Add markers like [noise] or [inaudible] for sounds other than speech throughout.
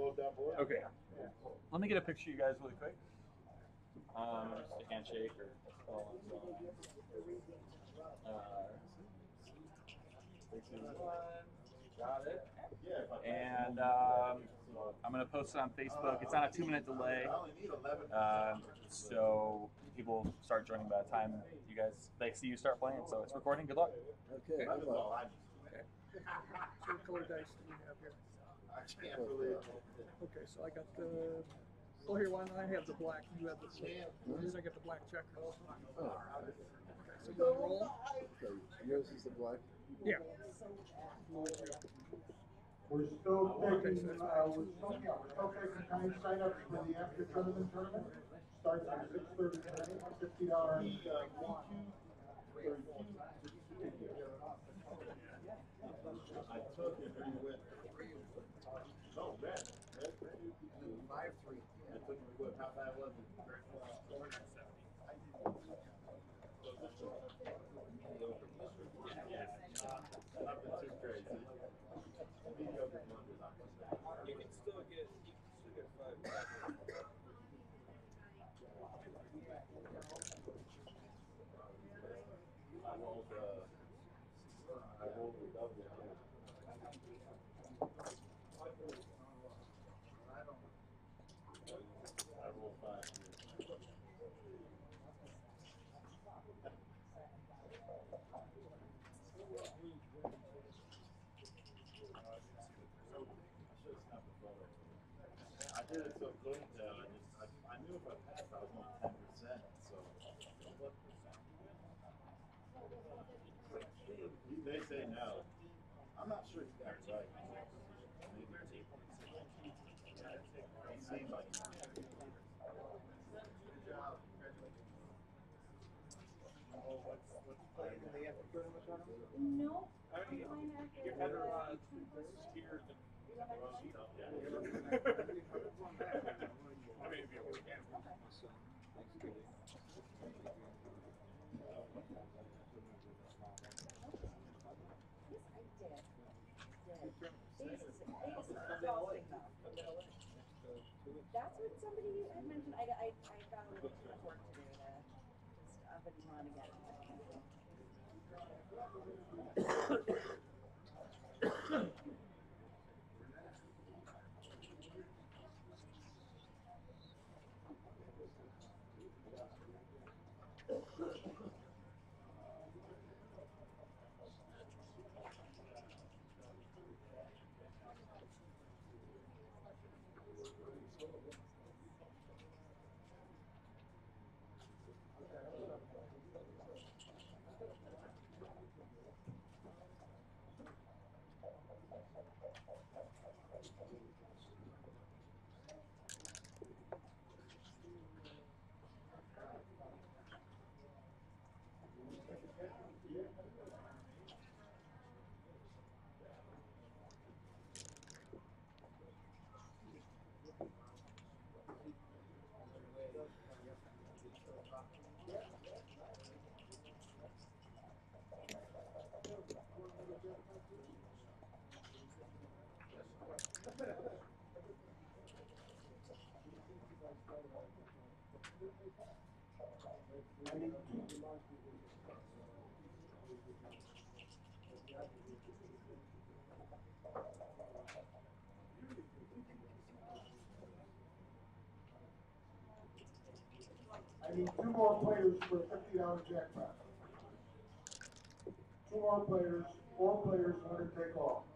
load that board? Okay. Let me get a picture of you guys really quick. Um, just a handshake or all on. Uh, three, two, one. Got it. Yeah. And um, I'm gonna post it on Facebook. It's on a two-minute delay, I only need eleven. um, so people start joining by the time you guys they see you start playing. So it's recording. Good luck. Okay. Eleven's all I need. So [laughs] what color dice do you have here? I can't believe it. Okay, so I got the, oh here, why don't I have the black, you have the, because I got the black checkers. Oh, Okay, so you wanna roll? okay. Yours is the black. Yeah. We're still Okay, taking, so that's uh, we're still, yeah, we're still taking time sign up for the after tournament tournament. Starts at six thirty tonight, fifty dollars. The, uh, I took it pretty with. Oh, red. Red, red. Five, three. I took it with how bad was it? Nothing too crazy. Mediocre numbers, I'm just saying. You can still get, you can still get five. I rolled, uh, I rolled a double. I did it so clean that I just, I, I knew if I passed, I was on ten percent, so. They say no. I'm not sure if that's right. Maybe it's eight point six. It seems like. Good job. In the after tournament tournament? No. I mean, Mine after You're better the- on steers than. I mean, if you can. Yes, I did. Did. Is, these is exhausting though. That's what somebody had mentioned. I, I, I got a little too much work to do to just up and run again. [coughs] [coughs] [coughs] I need two more players for a fifty dollar jackpot. Two more players, four players, winner take all.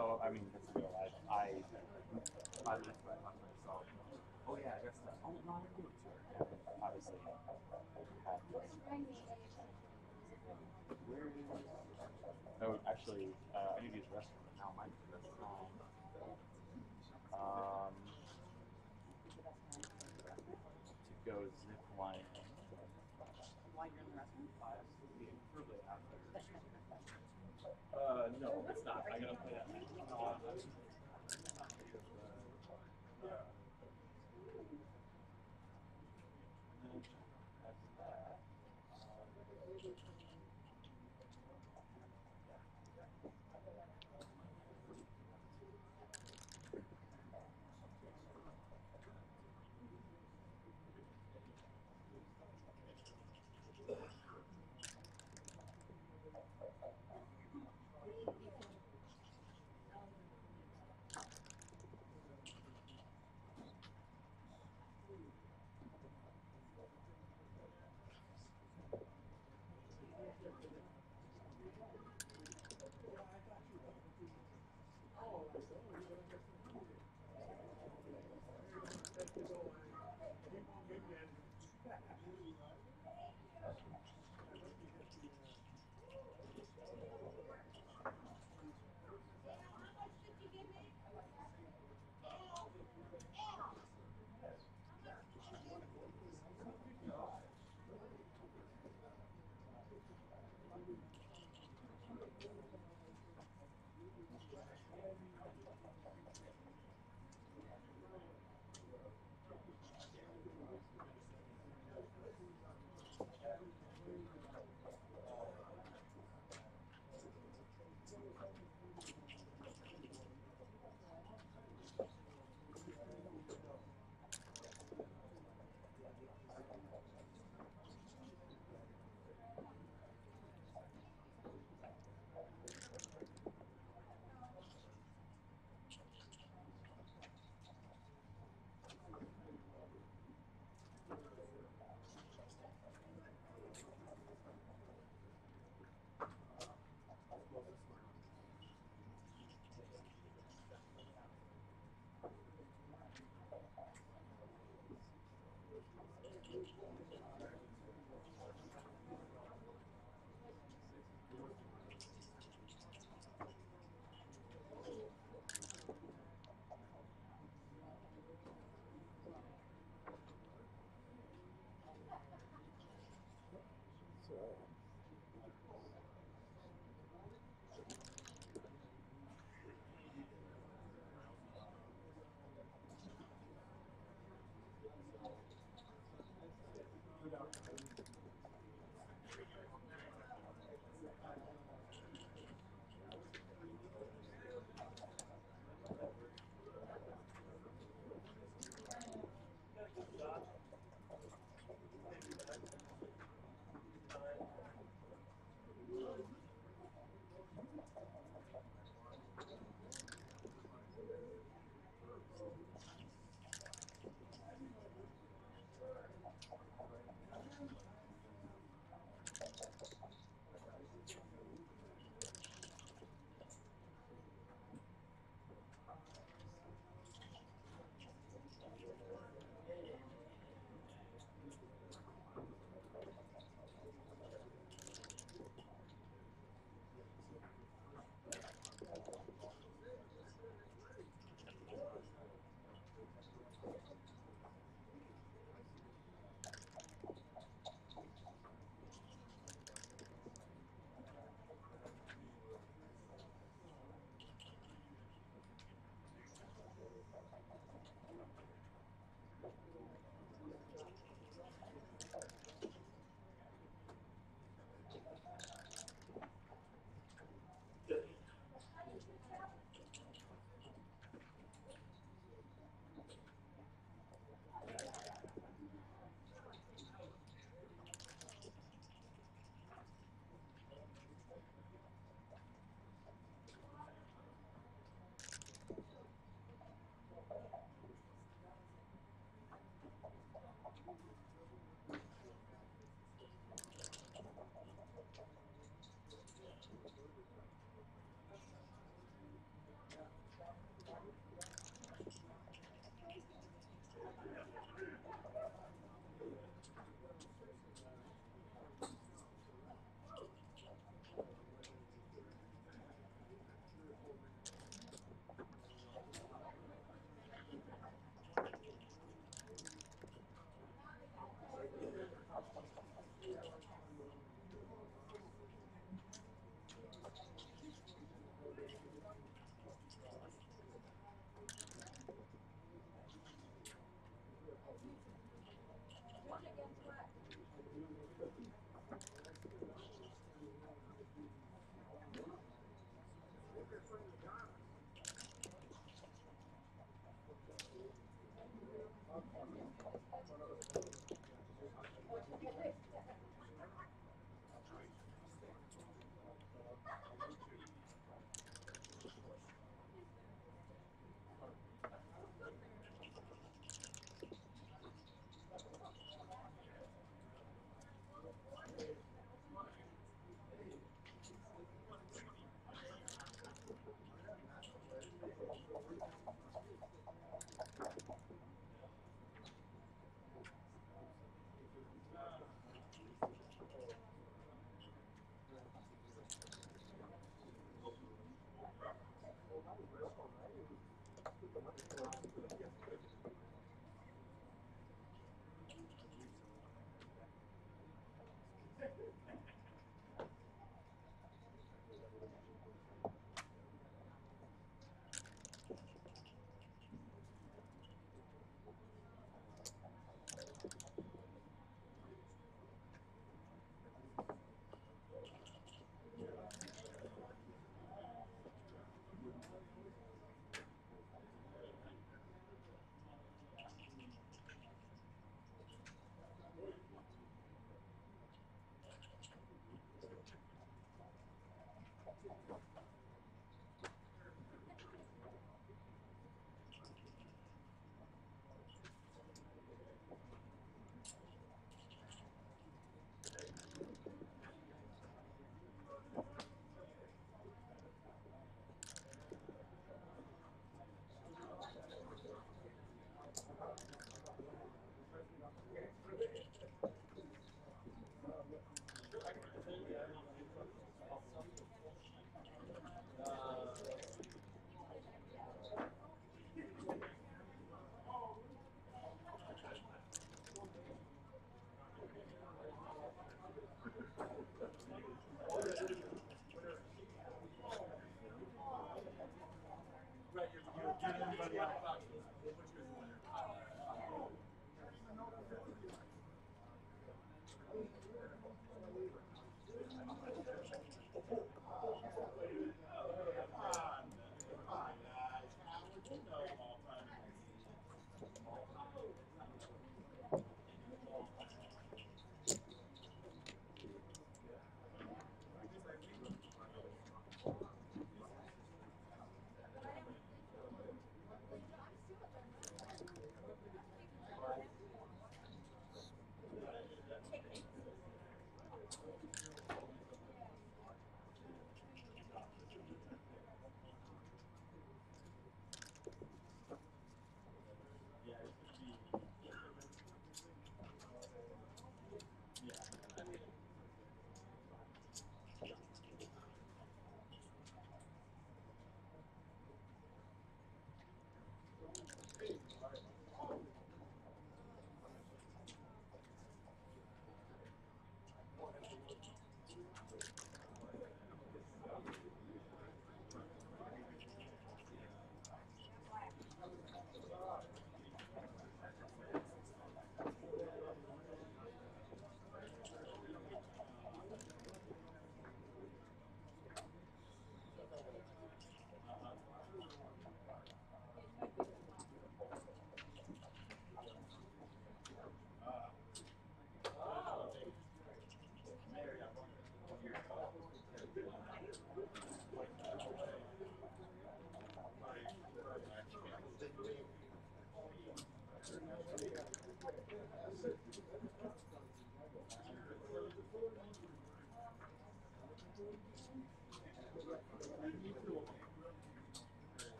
No, I mean that's real life. I I that's what I thought to myself. Oh yeah, I guess that's oh no, I didn't do it to her. Obviously. had this. Where is Oh actually uh, I need to use the restroom, but now best time. Um to go zip lining. While you're in the restroom. Uh, no, it's not. I'm gonna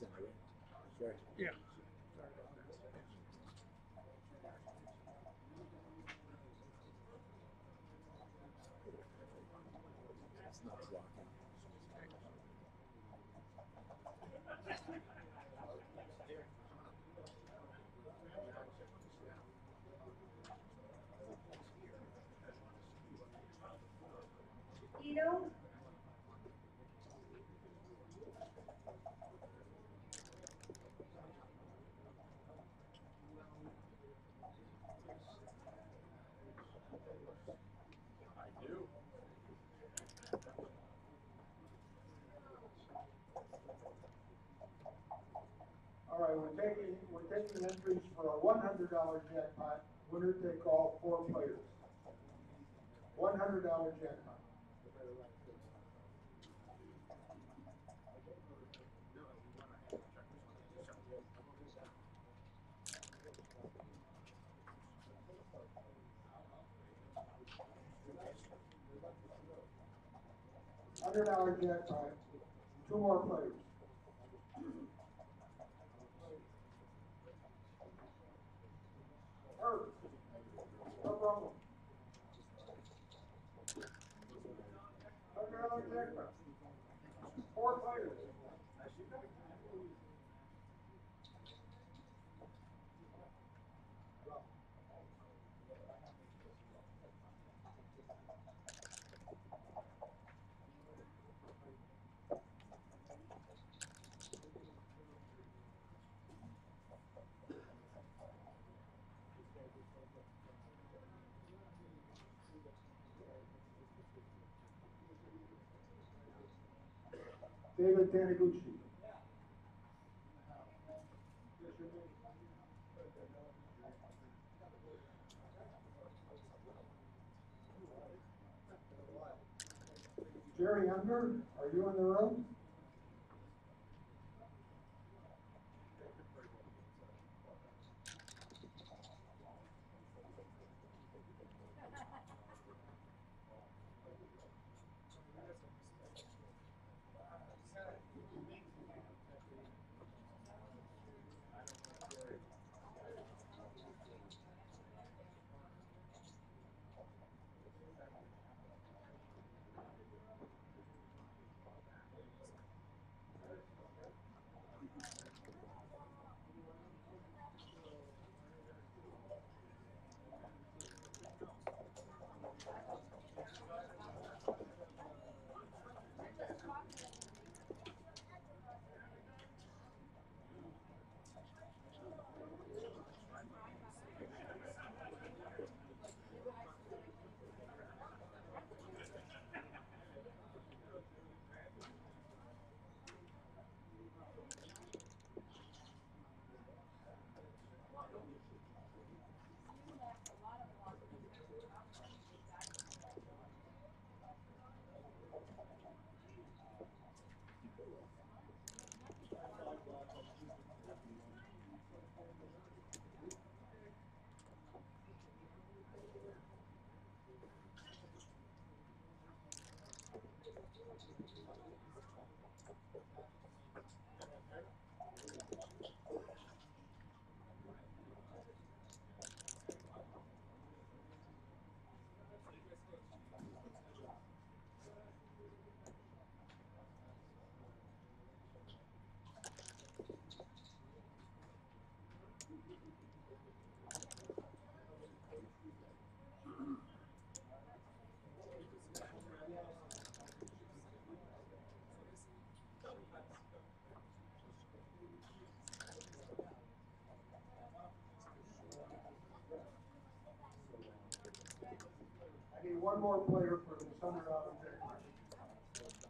Center, right? Yeah. We're taking, we're taking entries for a one hundred dollar jackpot, winner take all, four players. One hundred dollar jackpot. Hundred dollar jackpot, two more players. David Taniguchi. Jerry Unger, are you in the room? One more player for the hundred dollar jackpot. That's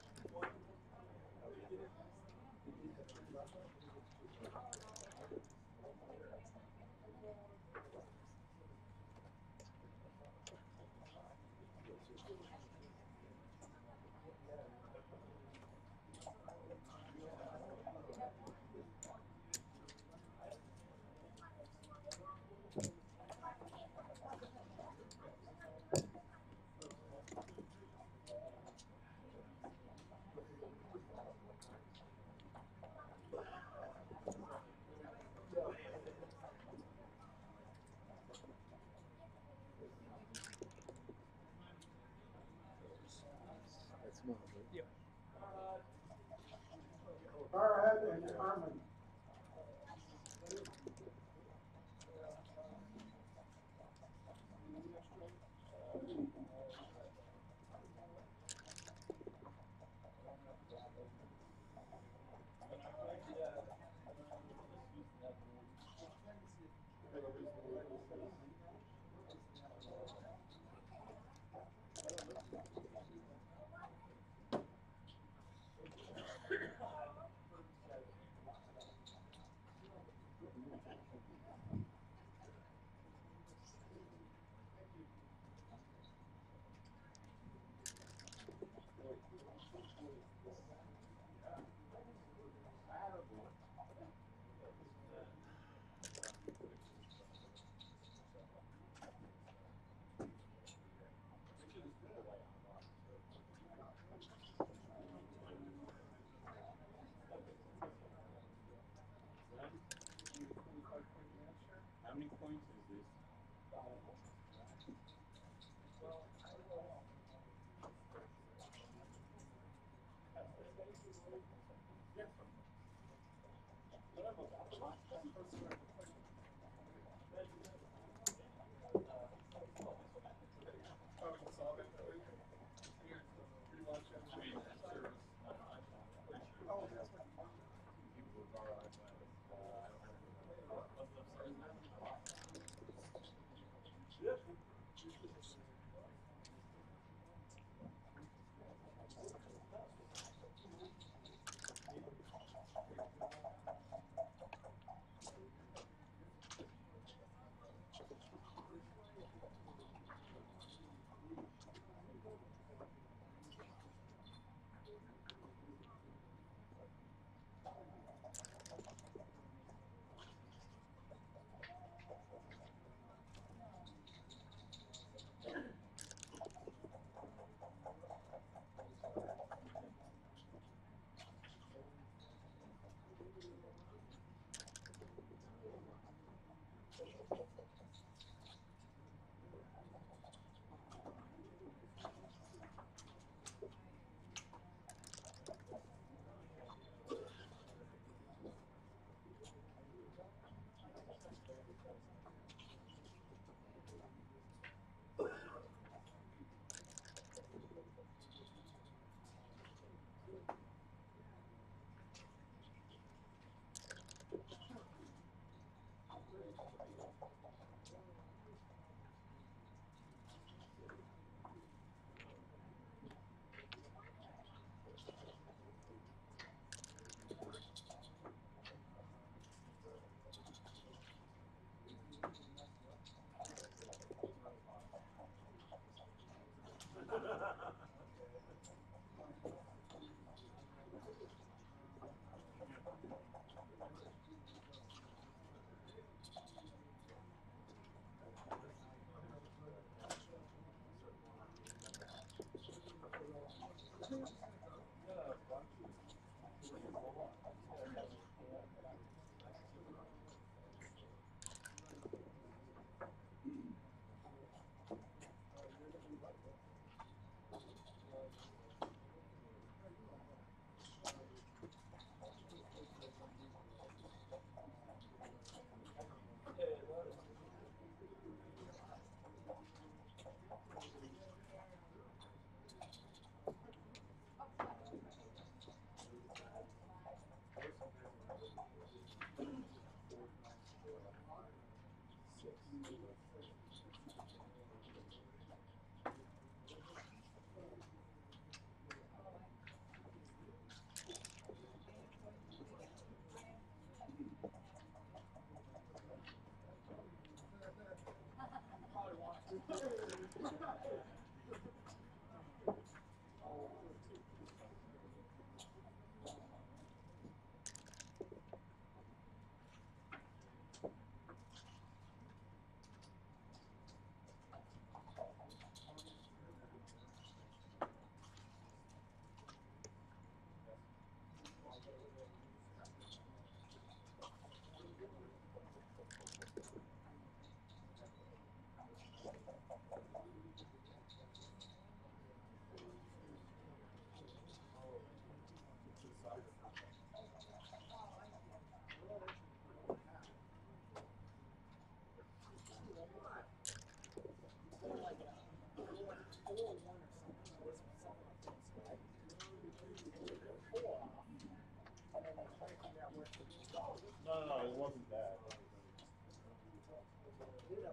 How many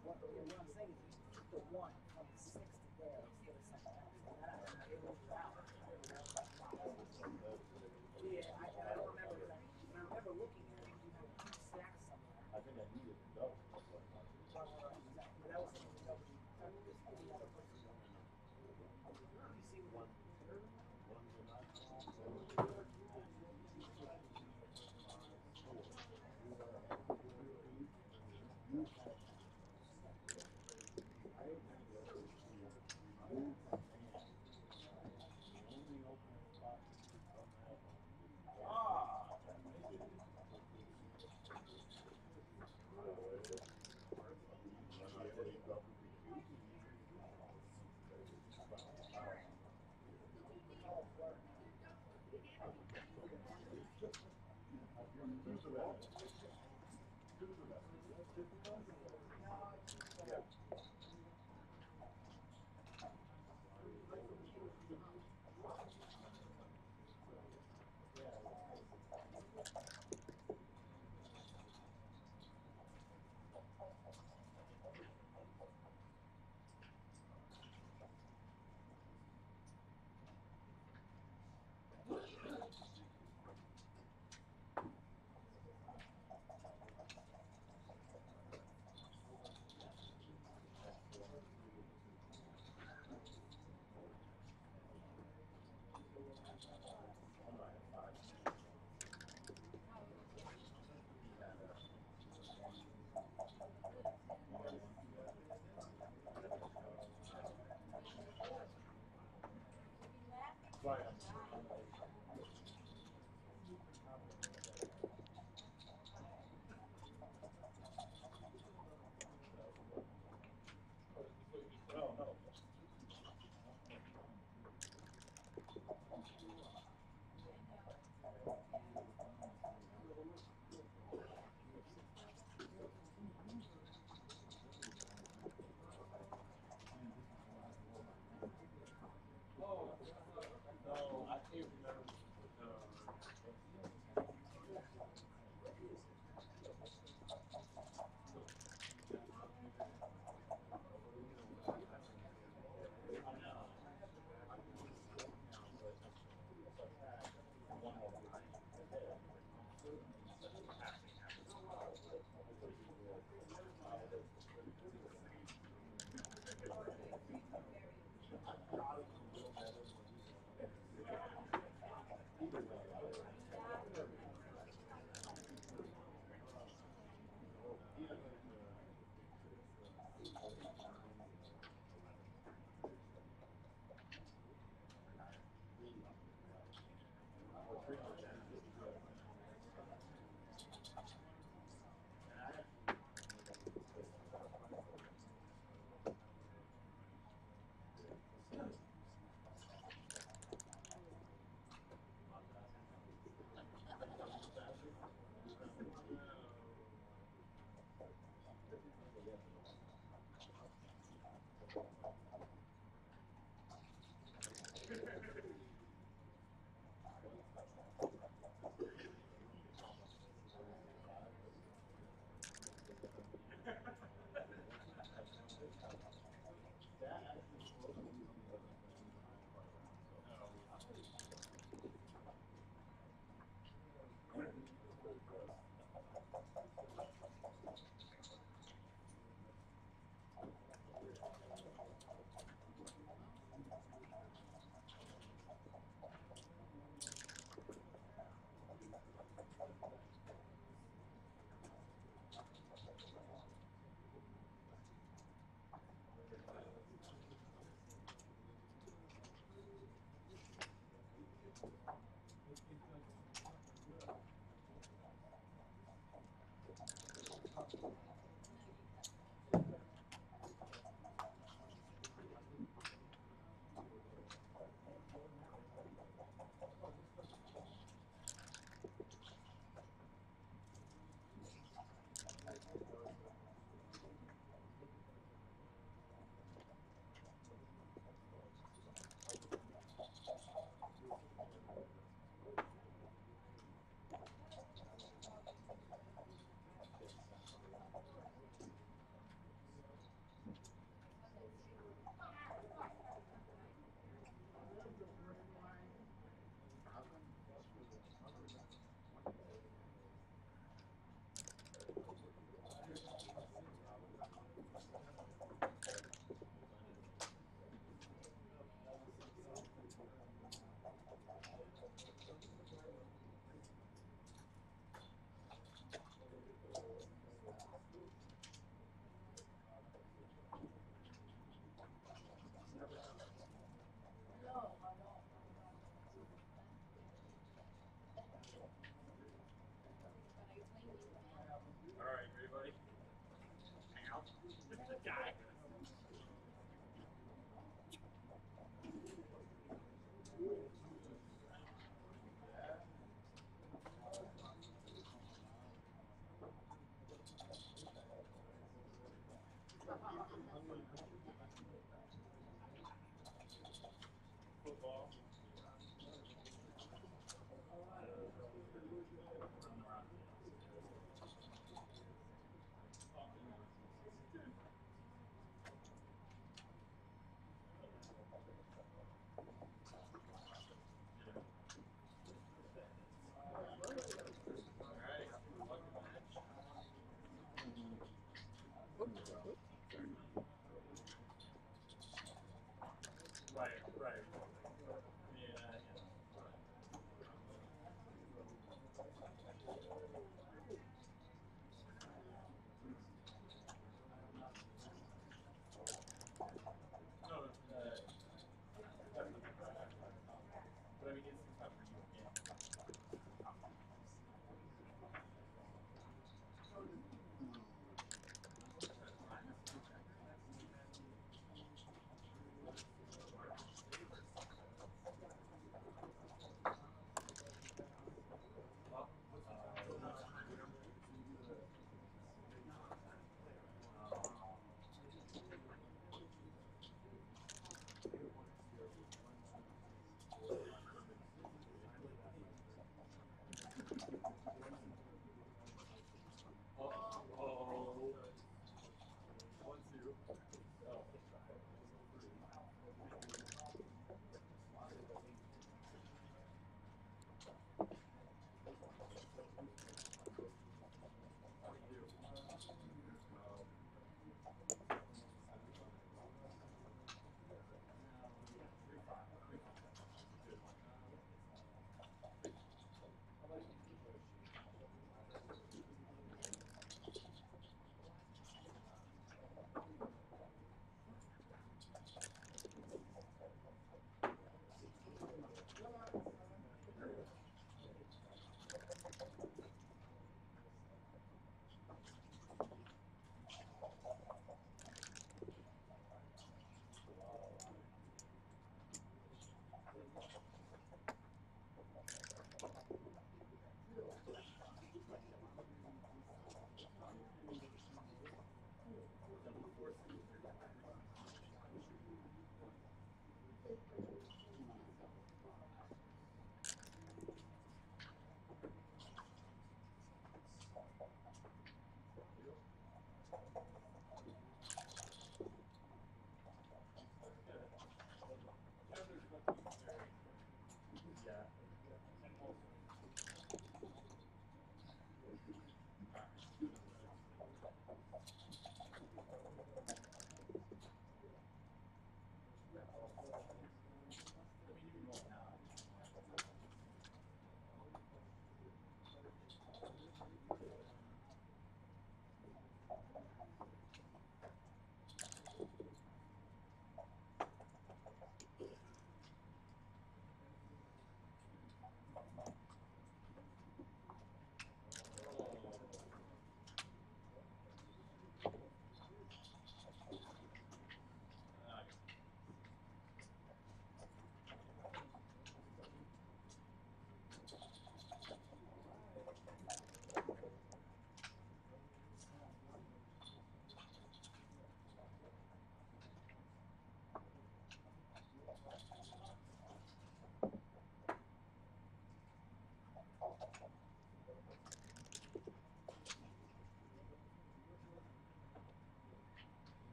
Dude, uh, what, what I'm saying is, you took the one from the six to there instead of something else. It moved out.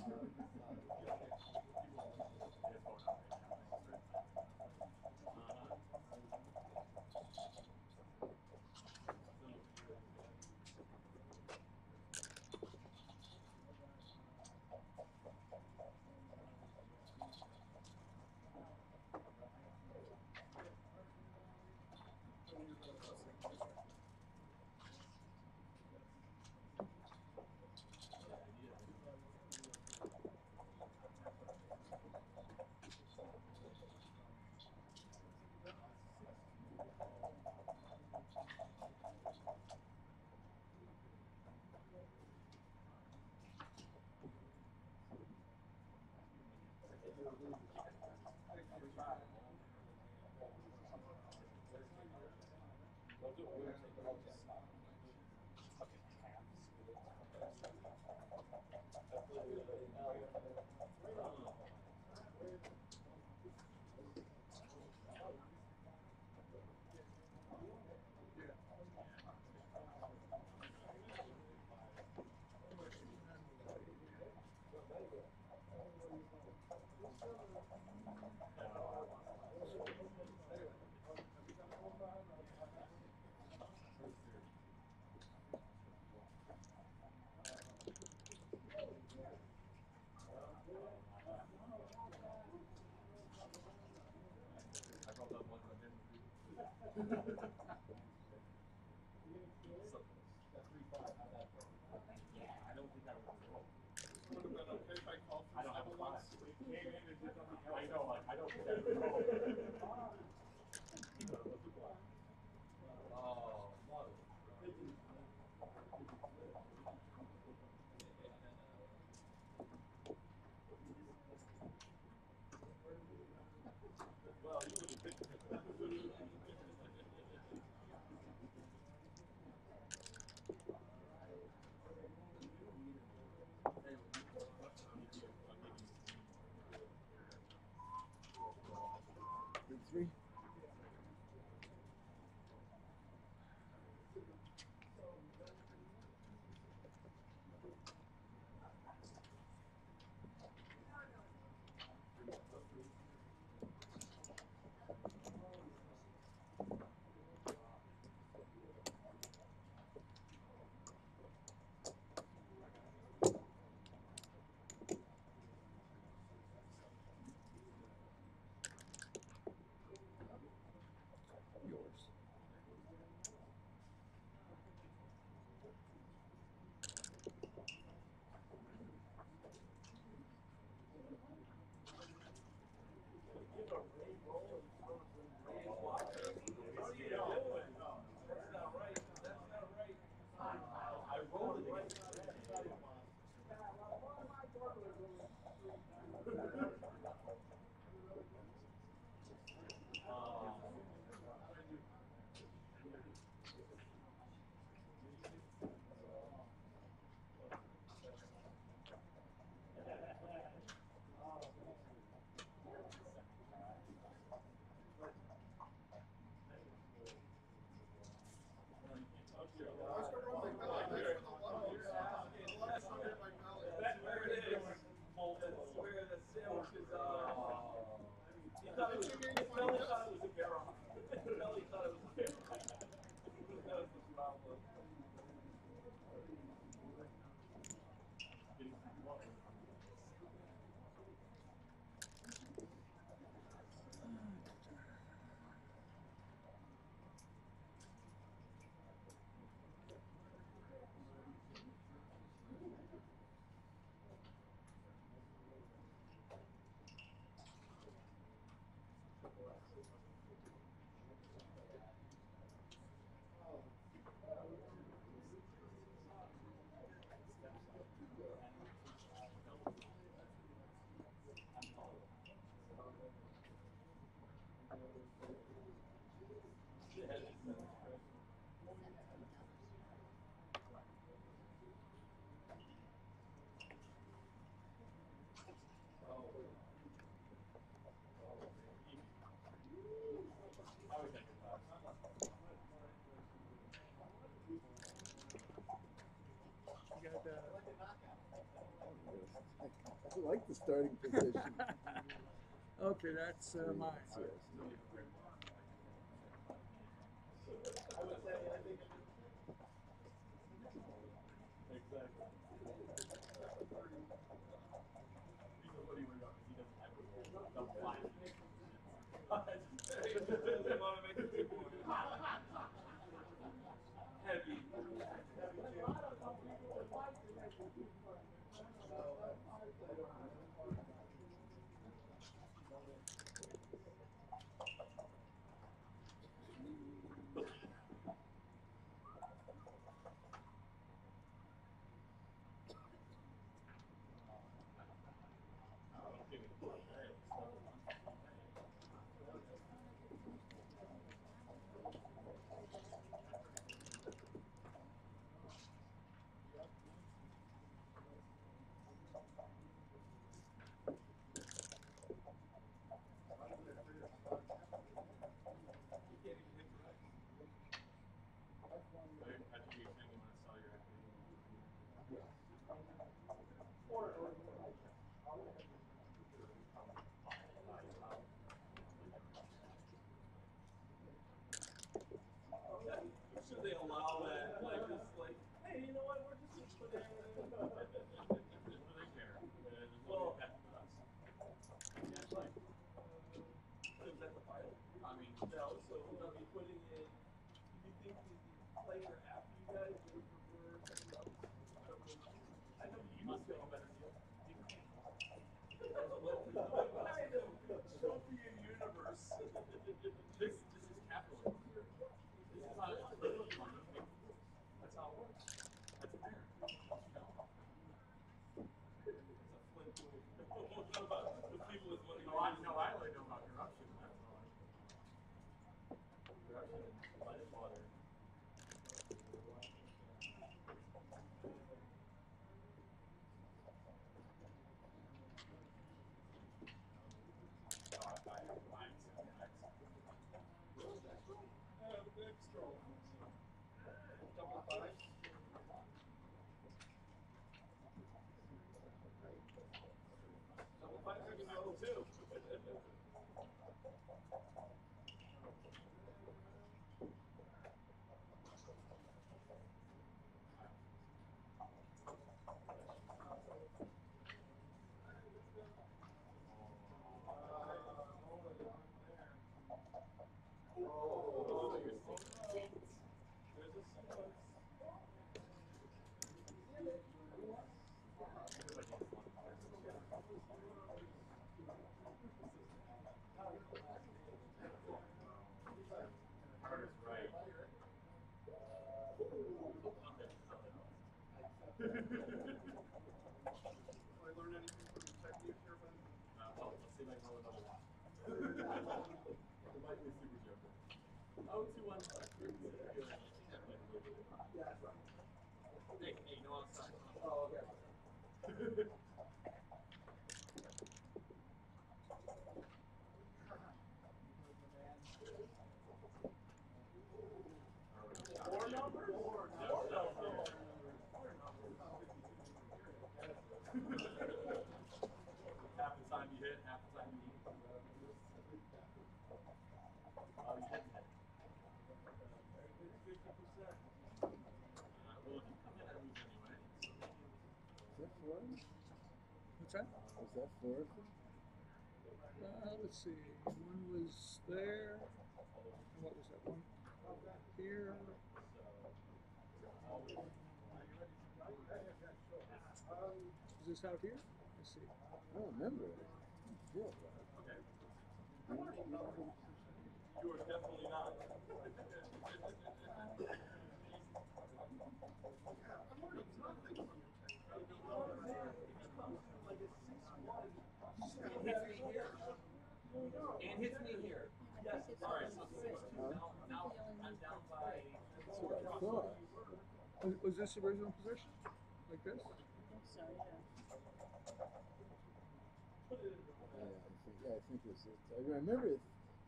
I don't Thank you. Like the starting position. [laughs] okay, that's uh, mine. Exactly. That? Is that Florida? Uh, let's see. One was there. What was that one? Here. Is this out here? Let's see. I don't remember it. Yeah. Okay. You are definitely not. And hits me here. Yes, sorry, so six two, now, now I'm down by. That's what I thought. Was, was this the original position? Like this? I think so, Yeah, I think, yeah, I think it's, it. I remember it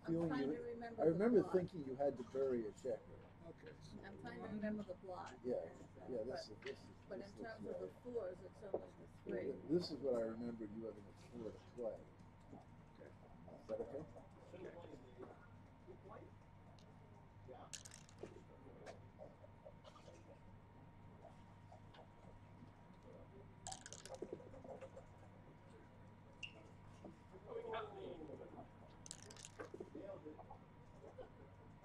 feeling trying you, to remember I the remember plot. thinking you had to bury a checker. Okay. I'm trying to one- remember the block. Yeah, and, yeah, but- this is, this is. But this in looks terms of the right. floors, it's only the Yeah, three. This is what I remembered you having a floor to play. Okay. Is that okay?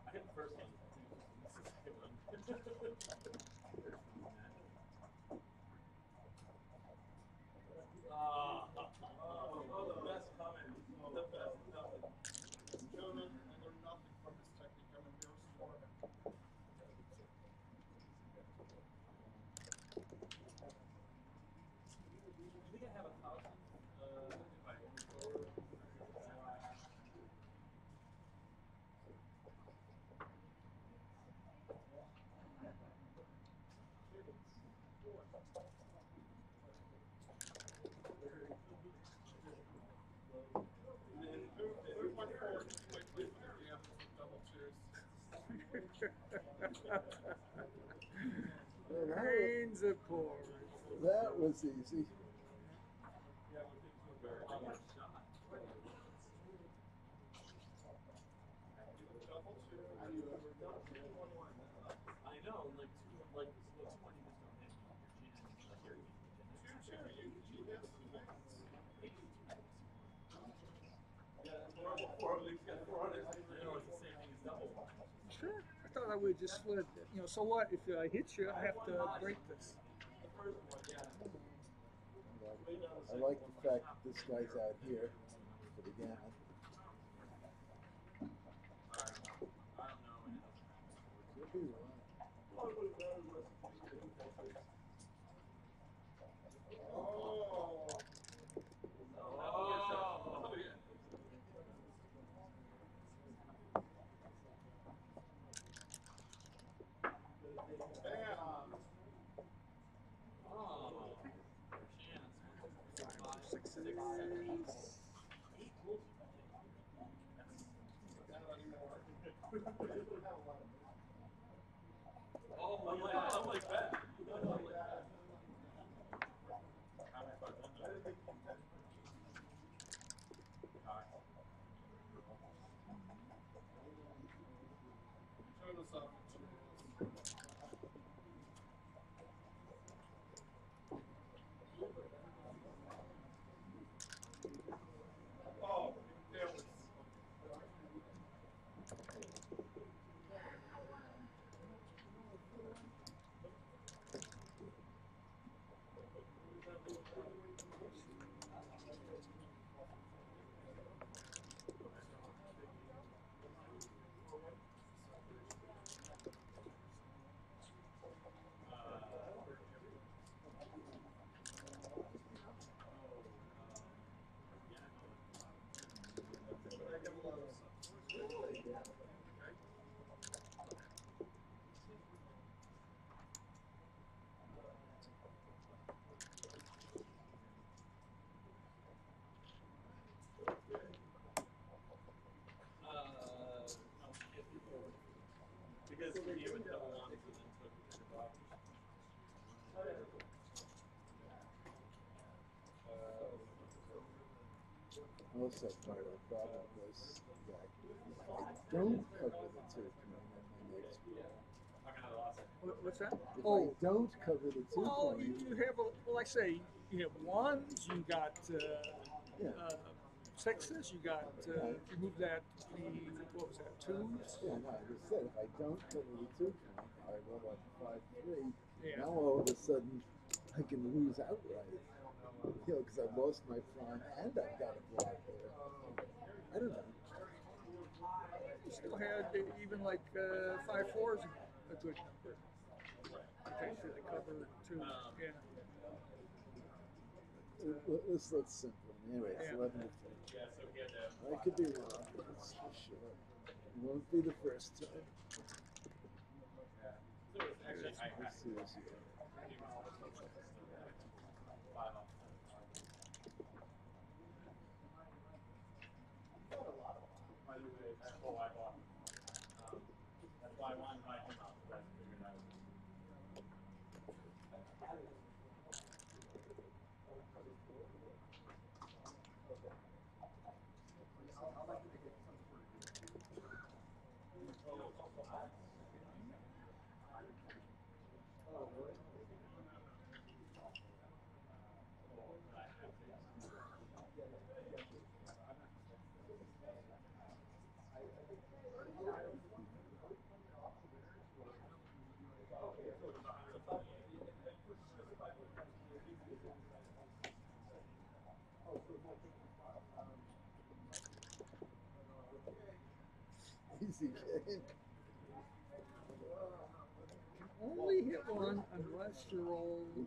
I hit the first one. This is the second one. Ah, oh, oh, the best comment. The best comment. Jonah, I learned nothing from this technique. I'm embarrassed for it. I think I have a thousand. Uh, if I go. Move one forward. Wait, wait, wait. Yeah, double cheers. Well, that was- That was easy. Yeah, we think we're very good shot. Double cheers. I know, like two, like well, two money just don't hit me. Your chin, like your Two, two. You, you have some things. Yeah, that's normal. Four of these got four hundred. You know, it's the same thing as double. Sure. Would just slid. You know, so what? If I hit you, I have to break this. I like the fact that this guy's out here for the wrong. Oh. Oh, yeah. Bam. Oh, chance. Five, Six, six, eight. seven, eight. Not anymore. Oh, I'm like, I'm like that. I'm like that. How many five hundred? Turn us off. Oh, there was. I get a lot of stuff. Uh, no, can't do forward. Because he would double on and then took the box. Also, part of the problem was that I don't cover the two point on my next roll, I kind of lost it. What, what's that? if Oh, I don't cover the two well, you, you have, a, well, I say, you have ones, you got uh, yeah, uh, sixes, you got, uh, if you move that, the, what was that, twos? yeah, no, I said, if I don't cover the two point, I roll like five three. Yeah. Now all of a sudden, I can lose outright. You know, because I lost my prime and I've got a block there. I don't know. You still had even like uh, five fours, a good number. Okay, so they cover two, yeah. Let- Let's let's simple. Anyway, it's Yeah. eleven to three. Yeah, so he had. I could be wrong, but it's for sure. It won't be the first time. Actually, I, I, Let's see this here. Five off. By the way, that's all I bought. Um, that's why I wanted to buy him out. Easy, Jane. Only hit one unless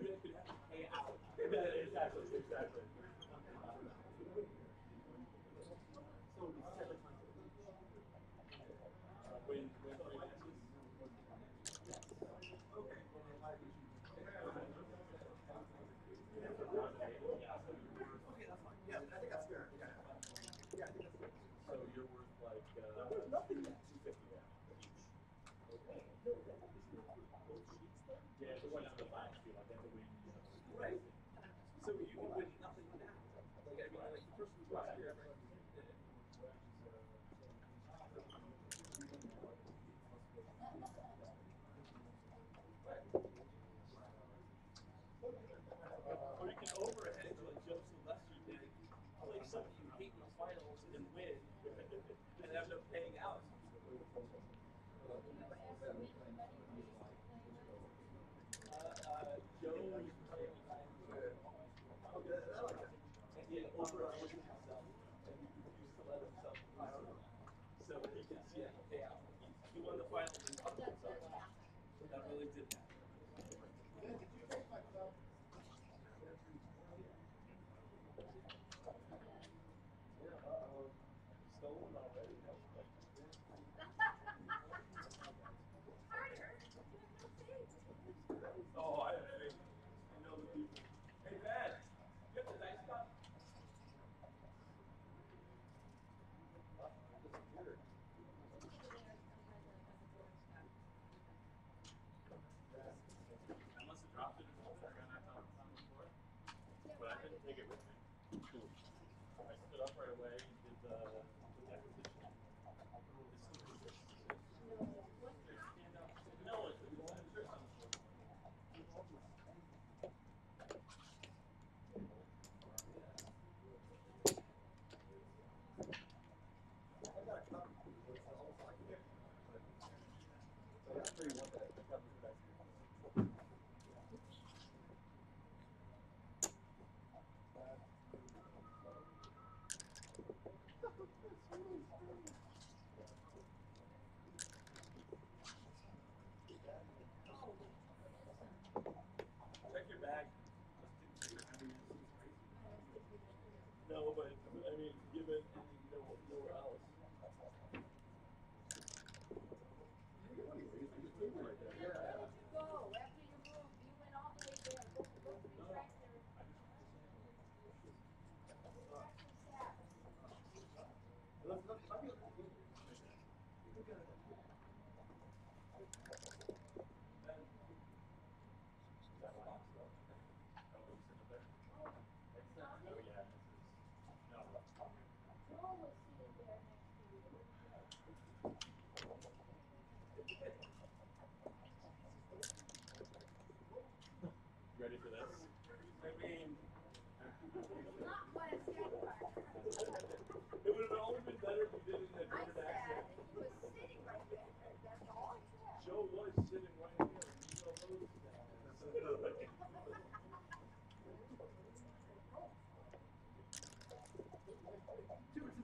I given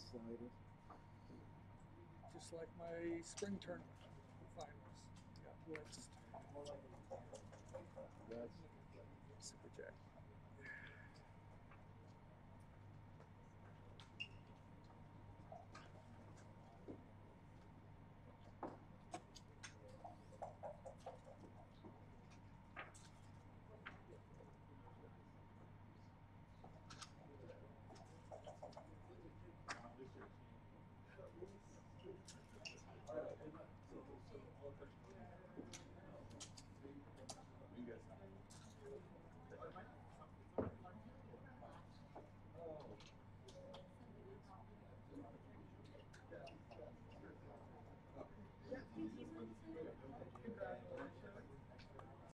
One-sided. Just like my spring tournament finals. Got blitzed.